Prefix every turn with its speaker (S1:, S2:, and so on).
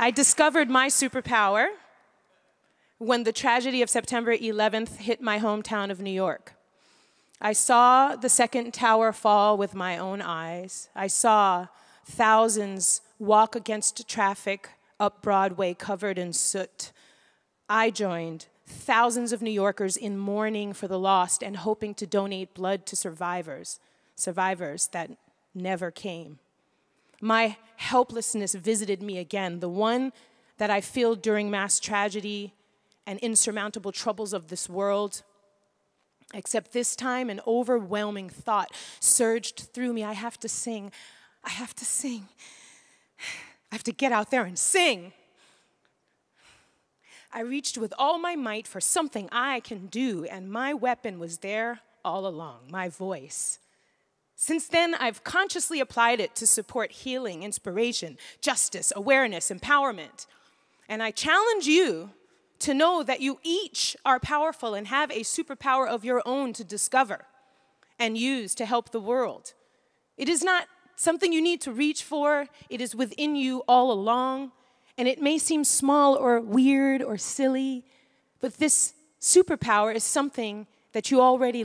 S1: I discovered my superpower when the tragedy of September 11th hit my hometown of New York. I saw the second tower fall with my own eyes. I saw thousands walk against traffic up Broadway covered in soot. I joined thousands of New Yorkers in mourning for the lost and hoping to donate blood to survivors, survivors that never came. My helplessness visited me again, the one that I feel during mass tragedy and insurmountable troubles of this world. Except this time, an overwhelming thought surged through me. I have to sing. I have to sing. I have to get out there and sing. I reached with all my might for something I can do, and my weapon was there all along my voice. Since then, I've consciously applied it to support healing, inspiration, justice, awareness, empowerment. And I challenge you to know that you each are powerful and have a superpower of your own to discover and use to help the world. It is not something you need to reach for, it is within you all along. And it may seem small or weird or silly, but this superpower is something that you already